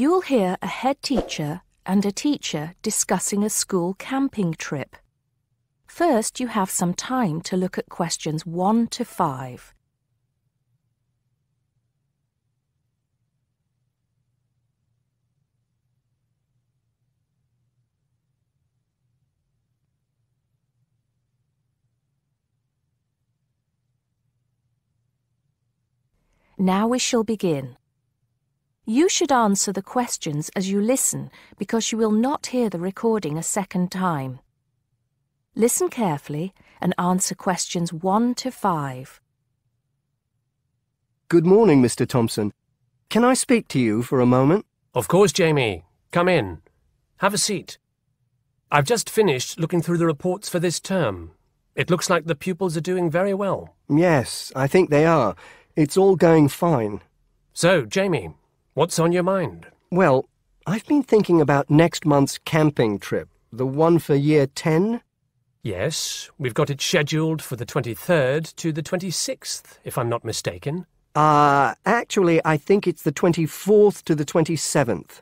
You'll hear a head teacher and a teacher discussing a school camping trip. First, you have some time to look at questions 1 to 5. Now we shall begin. You should answer the questions as you listen because you will not hear the recording a second time. Listen carefully and answer questions 1 to 5. Good morning, Mr. Thompson. Can I speak to you for a moment? Of course, Jamie. Come in. Have a seat. I've just finished looking through the reports for this term. It looks like the pupils are doing very well. Yes, I think they are. It's all going fine. So, Jamie, what's on your mind? Well, I've been thinking about next month's camping trip, the one for year 10. Yes, we've got it scheduled for the 23rd to the 26th, if I'm not mistaken. Uh, actually, I think it's the 24th to the 27th.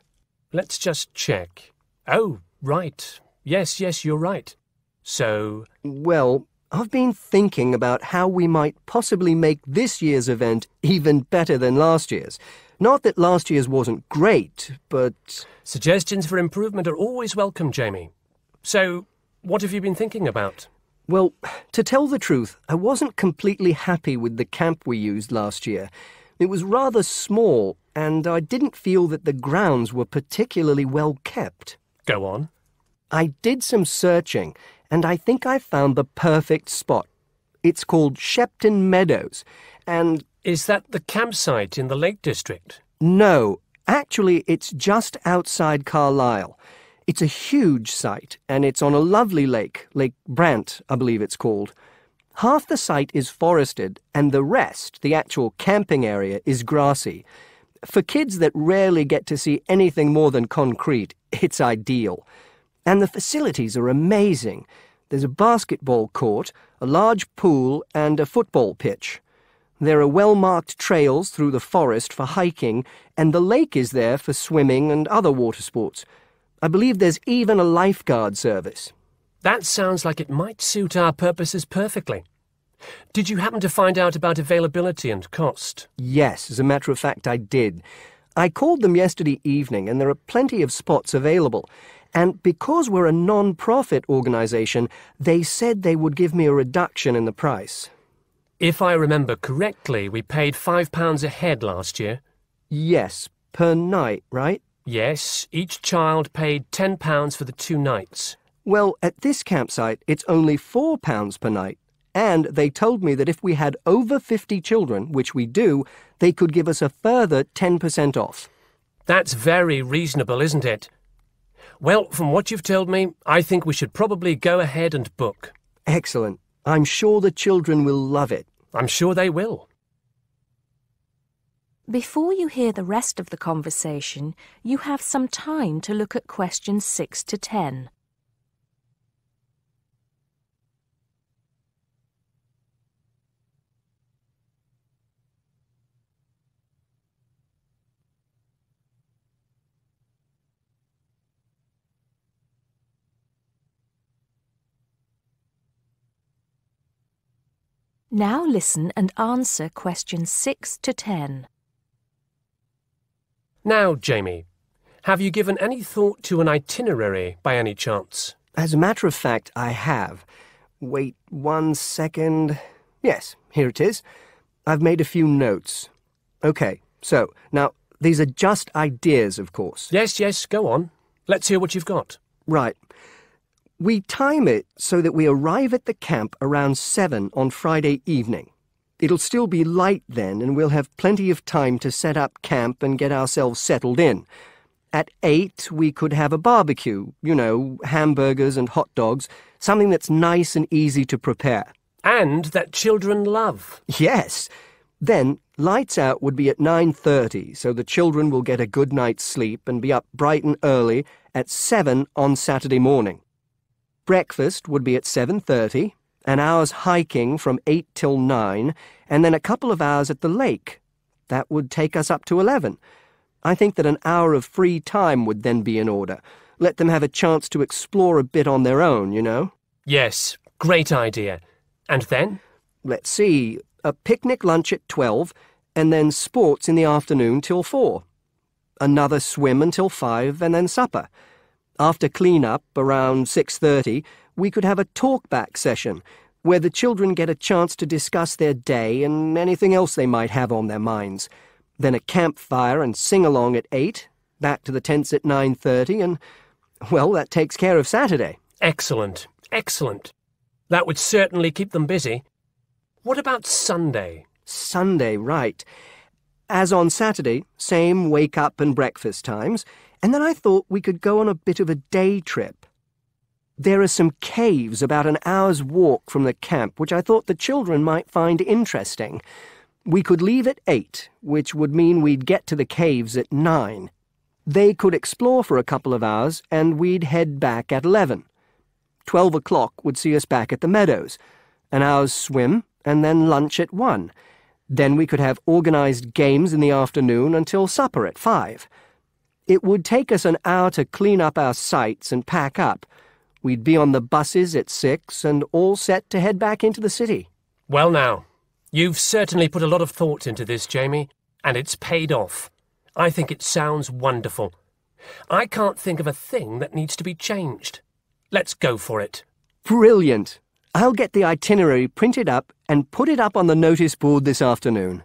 Let's just check. Oh, right. Yes, yes, you're right. So, Well, I've been thinking about how we might possibly make this year's event even better than last year's. Not that last year's wasn't great, but suggestions for improvement are always welcome, Jamie. So, what have you been thinking about? Well, to tell the truth, I wasn't completely happy with the camp we used last year. It was rather small, and I didn't feel that the grounds were particularly well kept. Go on. I did some searching, and I think I found the perfect spot. It's called Shepton Meadows, and Is that the campsite in the Lake District? no, actually, it's just outside Carlisle. It's a huge site, and it's on a lovely lake, Lake Brant, I believe it's called. Half the site is forested, and the rest, the actual camping area, is grassy. For kids that rarely get to see anything more than concrete, it's ideal. And the facilities are amazing. There's a basketball court, a large pool, and a football pitch. There are well marked trails through the forest for hiking, and the lake is there for swimming and other water sports. I believe there's even a lifeguard service. That sounds like it might suit our purposes perfectly. Did you happen to find out about availability and cost? Yes, as a matter of fact, I did. I called them yesterday evening, and there are plenty of spots available. And because we're a non profit organisation, they said they would give me a reduction in the price. If I remember correctly, we paid £5 a head last year. Yes, per night, right? Yes, each child paid £10 for the two nights. Well, at this campsite, it's only £4 per night. And they told me that if we had over 50 children, which we do, they could give us a further 10% off. That's very reasonable, isn't it? Well, from what you've told me, I think we should probably go ahead and book. Excellent. I'm sure the children will love it. I'm sure they will. Before you hear the rest of the conversation, you have some time to look at questions 6 to 10. Now listen and answer questions 6 to 10. Now, Jamie, have you given any thought to an itinerary by any chance? As a matter of fact, I have. Wait one second. Yes, here it is. I've made a few notes. Okay, so now these are just ideas, of course. Yes, yes, go on. Let's hear what you've got. Right. We time it so that we arrive at the camp around 7 on Friday evening. It'll still be light then, and we'll have plenty of time to set up camp and get ourselves settled in. At 8, we could have a barbecue, you know, hamburgers and hot dogs, something that's nice and easy to prepare. And that children love. Yes. Then lights out would be at 9:30 so the children will get a good night's sleep and be up bright and early at 7 on Saturday morning. Breakfast would be at 7:30, an hour's hiking from 8 till 9, and then a couple of hours at the lake. That would take us up to 11. I think that an hour of free time would then be in order. Let them have a chance to explore a bit on their own, you know? Yes, great idea. And then? Let's see, a picnic lunch at 12, and then sports in the afternoon till 4. Another swim until 5, and then supper. After clean-up, around 6.30, we could have a talk-back session, where the children get a chance to discuss their day and anything else they might have on their minds. Then a campfire and sing-along at 8, back to the tents at 9.30, and, well, that takes care of Saturday. Excellent, excellent. That would certainly keep them busy. What about Sunday? Sunday, right. As on Saturday, same wake up and breakfast times, and then I thought we could go on a bit of a day trip. There are some caves about an hour's walk from the camp which I thought the children might find interesting. We could leave at eight, which would mean we'd get to the caves at nine. They could explore for a couple of hours, and we'd head back at eleven. Twelve o'clock would see us back at the meadows. An hour's swim, and then lunch at one. Then we could have organised games in the afternoon until supper at five. It would take us an hour to clean up our sites and pack up. We'd be on the buses at six and all set to head back into the city. Well, now, you've certainly put a lot of thought into this, Jamie, and it's paid off. I think it sounds wonderful. I can't think of a thing that needs to be changed. Let's go for it. Brilliant. I'll get the itinerary printed up and put it up on the notice board this afternoon.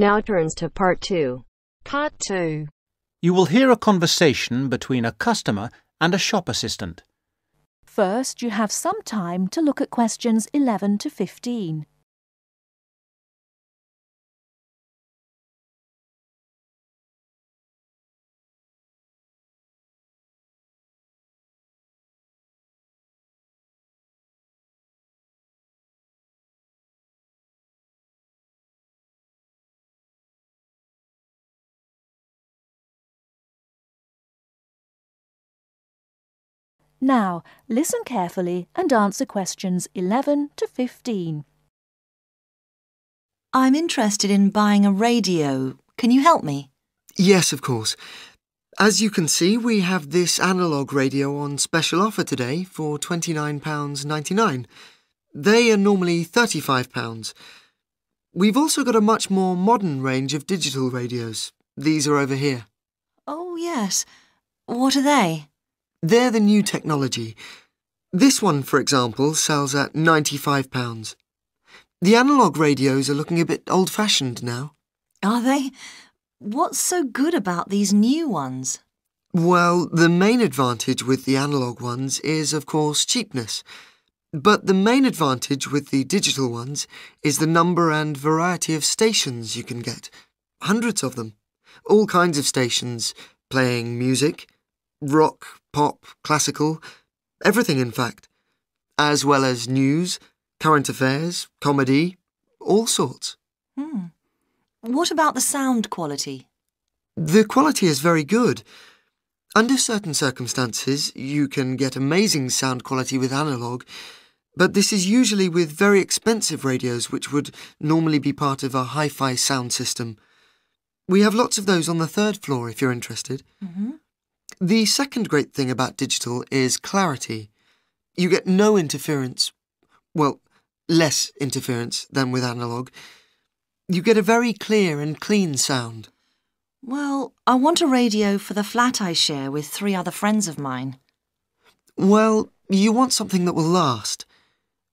Now turns to part two. Part 2. You will hear a conversation between a customer and a shop assistant. First, you have some time to look at questions 11 to 15. Now, listen carefully and answer questions 11 to 15. I'm interested in buying a radio. Can you help me? Yes, of course. As you can see, we have this analogue radio on special offer today for £29.99. They are normally £35. We've also got a much more modern range of digital radios. These are over here. Oh, yes. What are they? They're the new technology. This one, for example, sells at £95. The analogue radios are looking a bit old fashioned now. Are they? What's so good about these new ones? Well, the main advantage with the analogue ones is, of course, cheapness. But the main advantage with the digital ones is the number and variety of stations you can get. Hundreds of them. All kinds of stations playing music, rock, pop, classical, everything in fact, as well as news, current affairs, comedy, all sorts. Hmm. What about the sound quality? The quality is very good. Under certain circumstances, you can get amazing sound quality with analogue, but this is usually with very expensive radios which would normally be part of a hi fi sound system. We have lots of those on the third floor if you're interested. Mm-hmm. The second great thing about digital is clarity. You get no interference, well, less interference than with analogue. You get a very clear and clean sound. Well, I want a radio for the flat I share with three other friends of mine. Well, you want something that will last.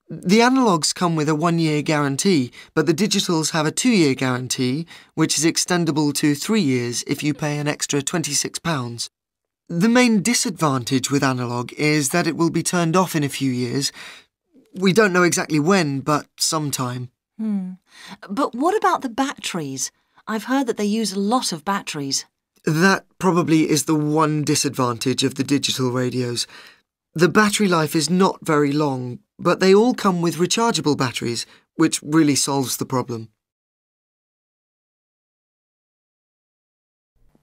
The analogues come with a one year guarantee, but the digitals have a two year guarantee, which is extendable to three years if you pay an extra £26. The main disadvantage with analogue is that it will be turned off in a few years. We don't know exactly when, but sometime. Hmm. But what about the batteries? I've heard that they use a lot of batteries. That probably is the one disadvantage of the digital radios. The battery life is not very long, but they all come with rechargeable batteries, which really solves the problem.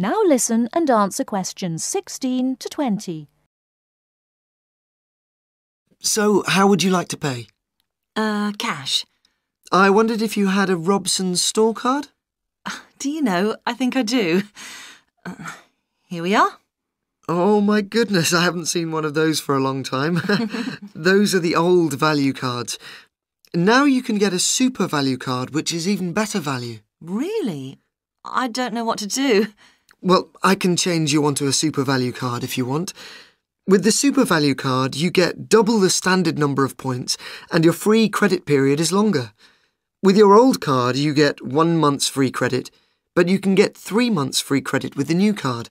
Now listen and answer questions 16 to 20. So, how would you like to pay? Uh, cash. I wondered if you had a Robson's store card? Do you know, I think I do. Uh, here we are. Oh my goodness, I haven't seen one of those for a long time. those are the old value cards. Now you can get a super value card, which is even better value. Really? I don't know what to do. Well, I can change you onto a super value card if you want. With the super value card, you get double the standard number of points and your free credit period is longer. With your old card, you get one month's free credit, but you can get three months free credit with the new card.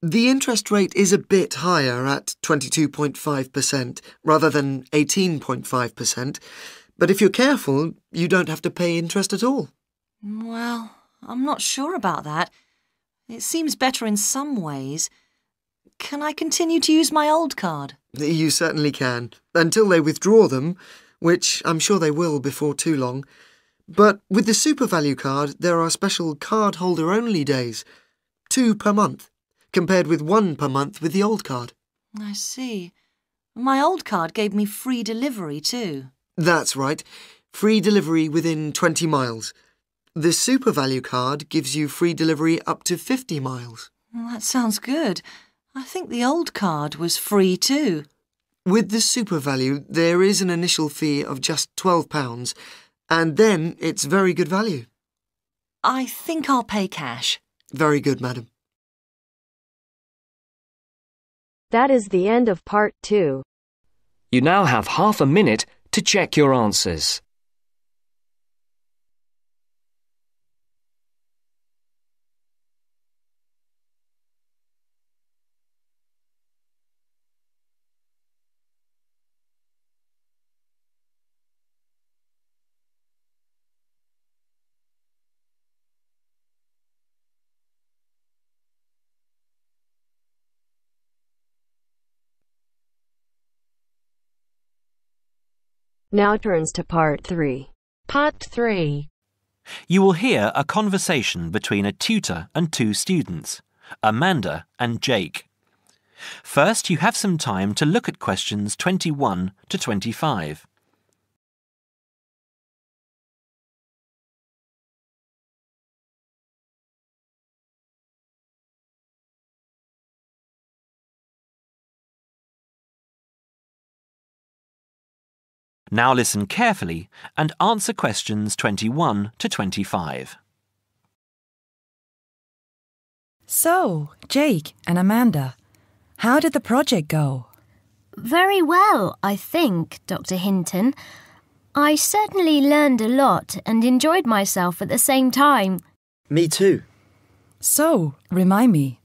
The interest rate is a bit higher at 22.5% rather than 18.5%, but if you're careful, you don't have to pay interest at all. Well, I'm not sure about that. It seems better in some ways. Can I continue to use my old card? You certainly can, until they withdraw them, which I'm sure they will before too long. But with the Super Value card, there are special card holder only days, two per month, compared with one per month with the old card. I see. My old card gave me free delivery too. That's right. Free delivery within 20 miles. The Super Value card gives you free delivery up to 50 miles. Well, that sounds good. I think the old card was free too. With the Super Value, there is an initial fee of just £12, and then it's very good value. I think I'll pay cash. Very good, madam. That is the end of part two. You now have half a minute to check your answers. Now turns to part three. Part 3. You will hear a conversation between a tutor and two students, Amanda and Jake. First, you have some time to look at questions 21 to 25. Now listen carefully and answer questions 21 to 25. So, Jake and Amanda, how did the project go? Very well, I think, Dr. Hinton. I certainly learned a lot and enjoyed myself at the same time. Me too. So, remind me,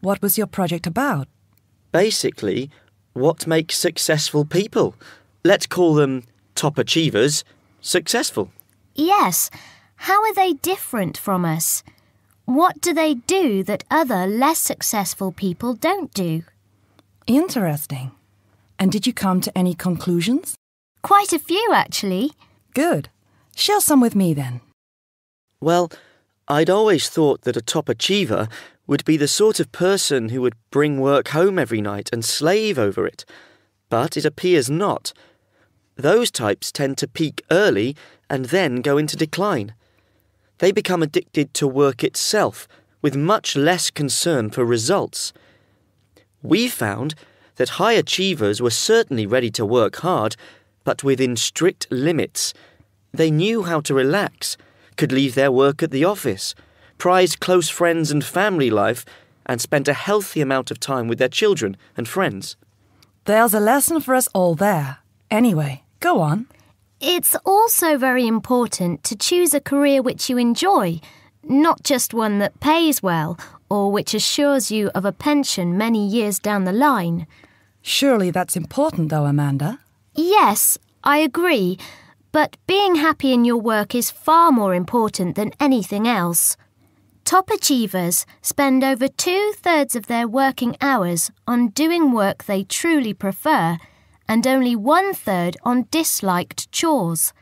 what was your project about? Basically, what makes successful people? Let's call them top achievers successful. Yes. How are they different from us? What do they do that other less successful people don't do? Interesting. And did you come to any conclusions? Quite a few, actually. Good. Share some with me then. Well, I'd always thought that a top achiever would be the sort of person who would bring work home every night and slave over it. but it appears not. Those types tend to peak early and then go into decline. They become addicted to work itself, with much less concern for results. We found that high achievers were certainly ready to work hard, but within strict limits. They knew how to relax, could leave their work at the office, prized close friends and family life, and spent a healthy amount of time with their children and friends. There's a lesson for us all there. Anyway, go on. It's also very important to choose a career which you enjoy, not just one that pays well or which assures you of a pension many years down the line. Surely that's important, though, Amanda. Yes, I agree, but being happy in your work is far more important than anything else. Top achievers spend over two thirds of their working hours on doing work they truly prefer and only one third on disliked chores.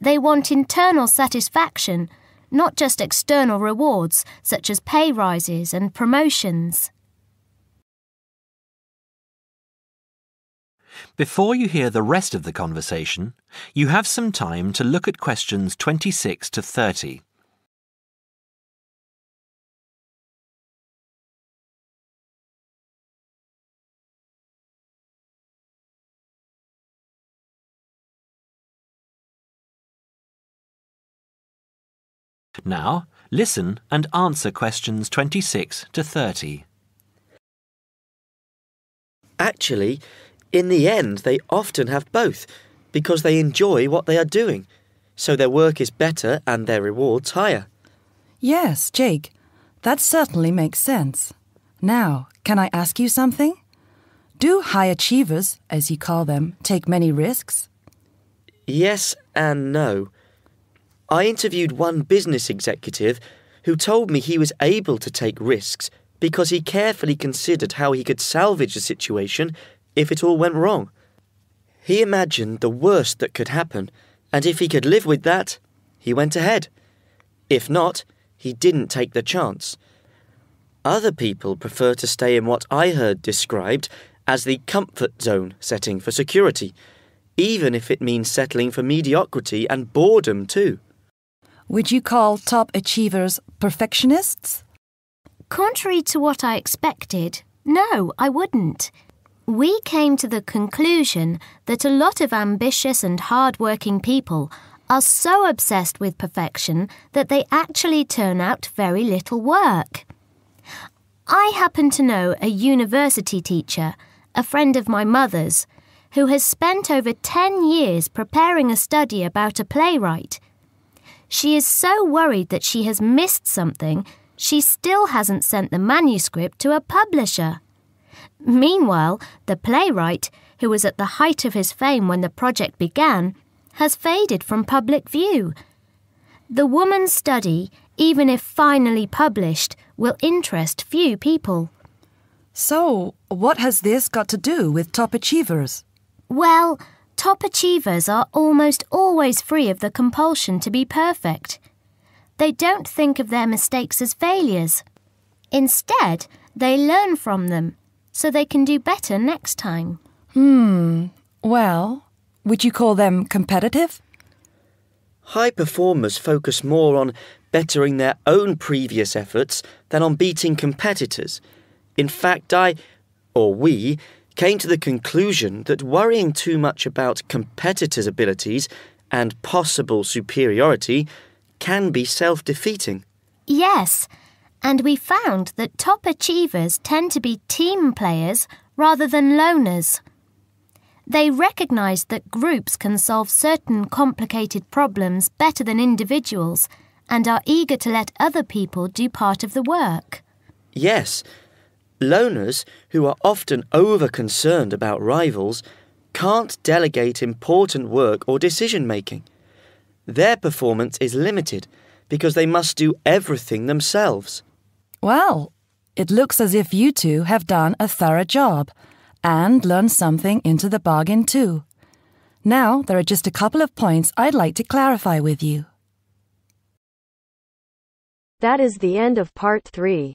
They want internal satisfaction, not just external rewards such as pay rises and promotions. Before you hear the rest of the conversation, you have some time to look at questions 26 to 30. Now, listen and answer questions 26 to 30. Actually, in the end, they often have both because they enjoy what they are doing, so their work is better and their rewards higher. Yes, Jake, that certainly makes sense. Now, can I ask you something? Do high achievers, as you call them, take many risks? Yes and no. I interviewed one business executive who told me he was able to take risks because he carefully considered how he could salvage the situation if it all went wrong. He imagined the worst that could happen, and if he could live with that, he went ahead. If not, he didn't take the chance. Other people prefer to stay in what I heard described as the comfort zone setting for security, even if it means settling for mediocrity and boredom too. Would you call top achievers perfectionists? Contrary to what I expected, no, I wouldn't. We came to the conclusion that a lot of ambitious and hard-working people are so obsessed with perfection that they actually turn out very little work. I happen to know a university teacher, a friend of my mother's, who has spent over 10 years preparing a study about a playwright she is so worried that she has missed something, she still hasn't sent the manuscript to a publisher. Meanwhile, the playwright, who was at the height of his fame when the project began, has faded from public view. The woman's study, even if finally published, will interest few people. So, what has this got to do with top achievers? Well, Top achievers are almost always free of the compulsion to be perfect. They don't think of their mistakes as failures. Instead, they learn from them so they can do better next time. Hmm. Well, would you call them competitive? High performers focus more on bettering their own previous efforts than on beating competitors. In fact, I, or we, came to the conclusion that worrying too much about competitors' abilities and possible superiority can be self defeating. Yes, and we found that top achievers tend to be team players rather than loners. They recognise that groups can solve certain complicated problems better than individuals and are eager to let other people do part of the work. Yes, Loners, who are often over concerned about rivals, can't delegate important work or decision making. Their performance is limited because they must do everything themselves. Well, it looks as if you two have done a thorough job and learned something into the bargain, too. Now, there are just a couple of points I'd like to clarify with you. That is the end of part three.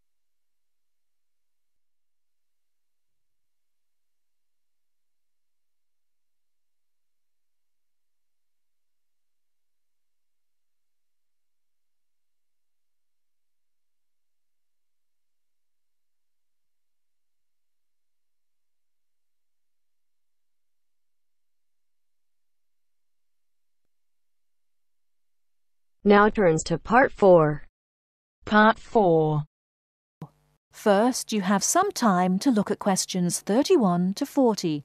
Now turns to part 4. Part 4. First, you have some time to look at questions 31 to 40.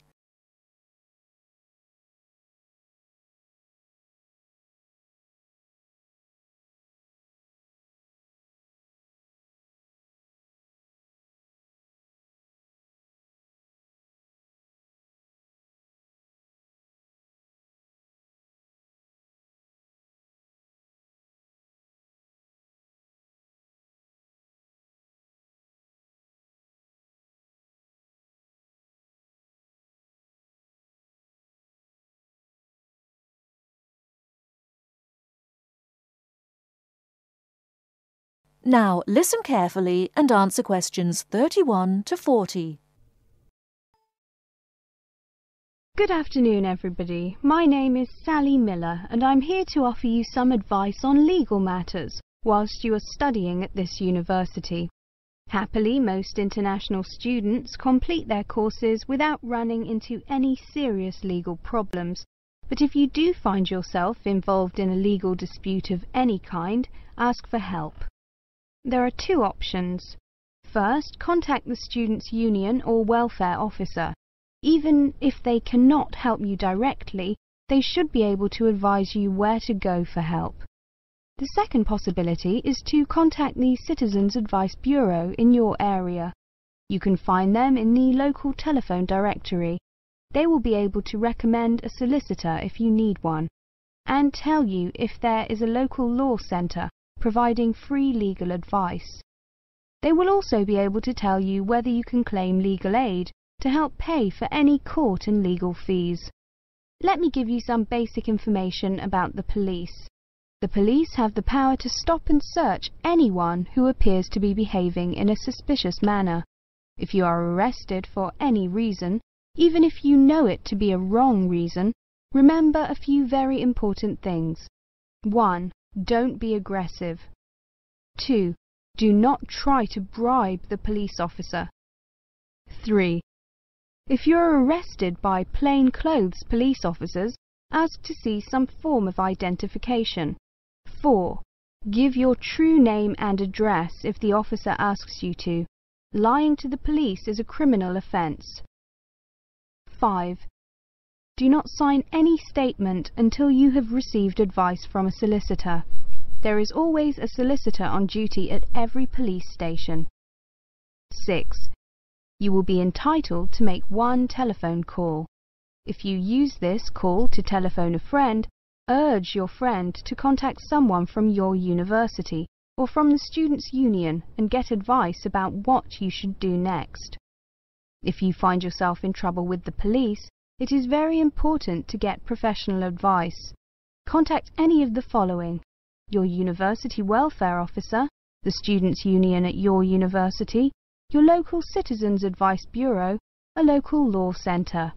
Now listen carefully and answer questions 31 to 40. Good afternoon, everybody. My name is Sally Miller, and I'm here to offer you some advice on legal matters whilst you are studying at this university. Happily, most international students complete their courses without running into any serious legal problems. But if you do find yourself involved in a legal dispute of any kind, ask for help. There are two options. First, contact the student's union or welfare officer. Even if they cannot help you directly, they should be able to advise you where to go for help. The second possibility is to contact the Citizens Advice Bureau in your area. You can find them in the local telephone directory. They will be able to recommend a solicitor if you need one, and tell you if there is a local law centre providing free legal advice. They will also be able to tell you whether you can claim legal aid to help pay for any court and legal fees. Let me give you some basic information about the police. The police have the power to stop and search anyone who appears to be behaving in a suspicious manner. If you are arrested for any reason, even if you know it to be a wrong reason, remember a few very important things. 1. Don't be aggressive. 2. Do not try to bribe the police officer. 3. If you are arrested by plainclothes police officers, ask to see some form of identification. 4. Give your true name and address if the officer asks you to. Lying to the police is a criminal offence. 5. Do not sign any statement until you have received advice from a solicitor. There is always a solicitor on duty at every police station. 6. You will be entitled to make one telephone call. If you use this call to telephone a friend, urge your friend to contact someone from your university or from the Students' Union and get advice about what you should do next. If you find yourself in trouble with the police, it is very important to get professional advice. Contact any of the following. Your university welfare officer, the students' union at your university, your local citizens advice bureau, a local law centre.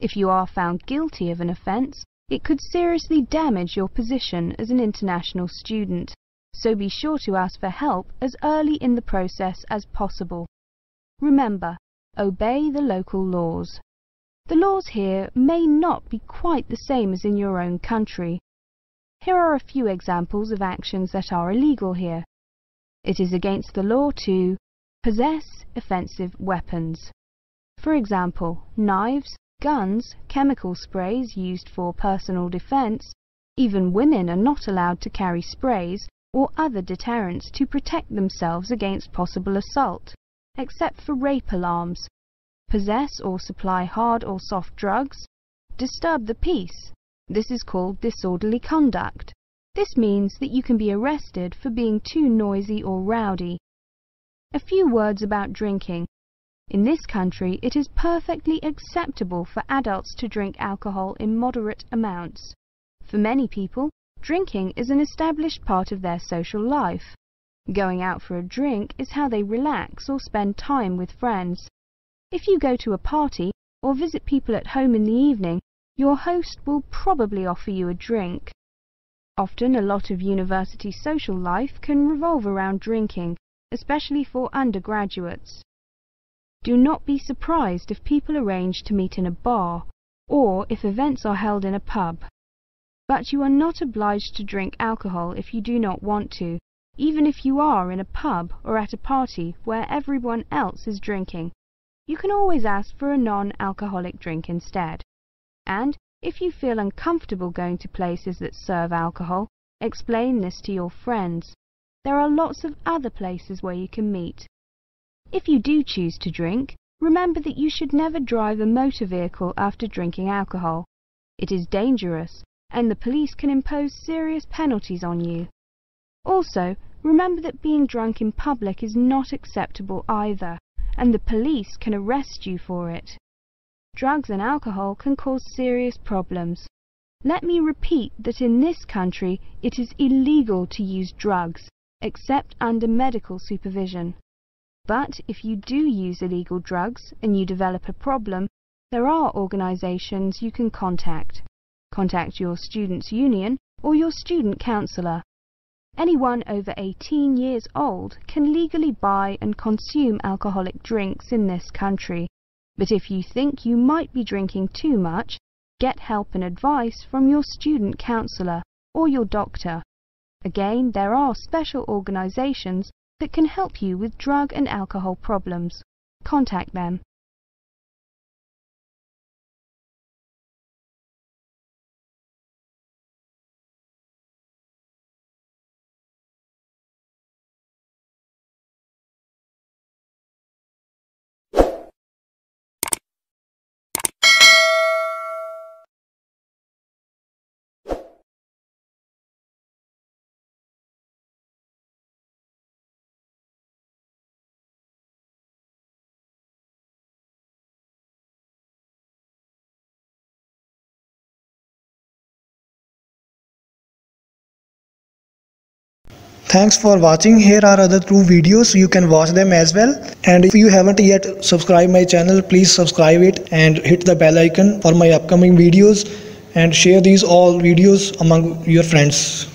If you are found guilty of an offence, it could seriously damage your position as an international student, so be sure to ask for help as early in the process as possible. Remember, obey the local laws. The laws here may not be quite the same as in your own country. Here are a few examples of actions that are illegal here. It is against the law to possess offensive weapons. For example, knives, guns, chemical sprays used for personal defense, even women are not allowed to carry sprays or other deterrents to protect themselves against possible assault, except for rape alarms, possess or supply hard or soft drugs, disturb the peace. This is called disorderly conduct. This means that you can be arrested for being too noisy or rowdy. A few words about drinking. In this country, it is perfectly acceptable for adults to drink alcohol in moderate amounts. For many people, drinking is an established part of their social life. Going out for a drink is how they relax or spend time with friends. If you go to a party or visit people at home in the evening, your host will probably offer you a drink. Often a lot of university social life can revolve around drinking, especially for undergraduates. Do not be surprised if people arrange to meet in a bar, or if events are held in a pub. but you are not obliged to drink alcohol if you do not want to, even if you are in a pub or at a party where everyone else is drinking. You can always ask for a non-alcoholic drink instead. And if you feel uncomfortable going to places that serve alcohol, explain this to your friends. There are lots of other places where you can meet. If you do choose to drink, remember that you should never drive a motor vehicle after drinking alcohol. It is dangerous, and the police can impose serious penalties on you. Also, remember that being drunk in public is not acceptable either, and the police can arrest you for it. Drugs and alcohol can cause serious problems. Let me repeat that in this country it is illegal to use drugs, except under medical supervision. But if you do use illegal drugs and you develop a problem, there are organizations you can contact. Contact your student's union or your student counselor. Anyone over 18 years old can legally buy and consume alcoholic drinks in this country. But if you think you might be drinking too much, get help and advice from your student counselor or your doctor. Again, there are special organizations that can help you with drug and alcohol problems. Contact them. Thanks for watching. Here are other two videos. You can watch them as well. And if you haven't yet subscribed my channel, please subscribe it and hit the bell icon for my upcoming videos and share these all videos among your friends.